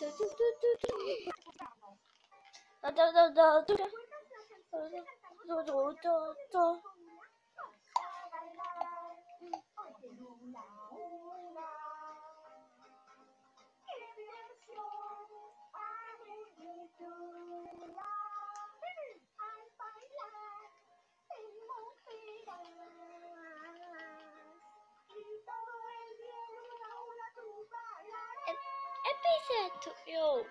嘟嘟嘟嘟嘟，啊哒哒哒嘟，嘟嘟嘟嘟。episode 2